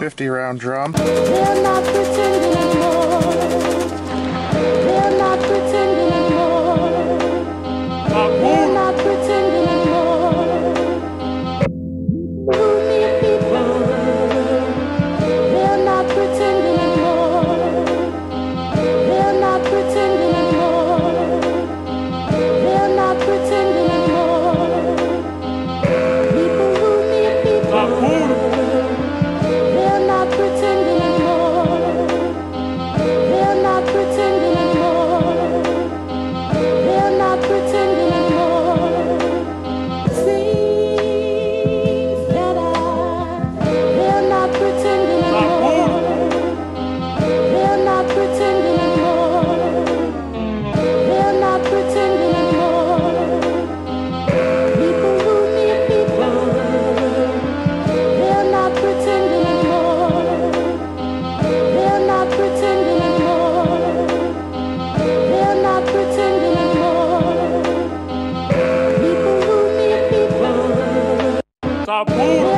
50 round drum. sabor.